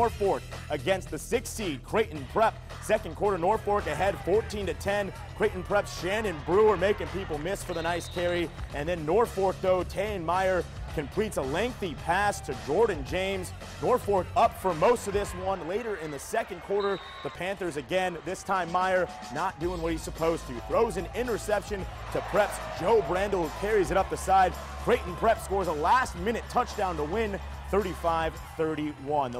Norfolk against the six seed Creighton Prep. Second quarter, Norfolk ahead 14 to 10. Creighton Prep Shannon Brewer making people miss for the nice carry. And then Norfolk, though, Tane Meyer completes a lengthy pass to Jordan James. Norfolk up for most of this one. Later in the second quarter, the Panthers again, this time Meyer not doing what he's supposed to. Throws an interception to Prep's Joe Brandel, who carries it up the side. Creighton Prep scores a last minute touchdown to win 35 31.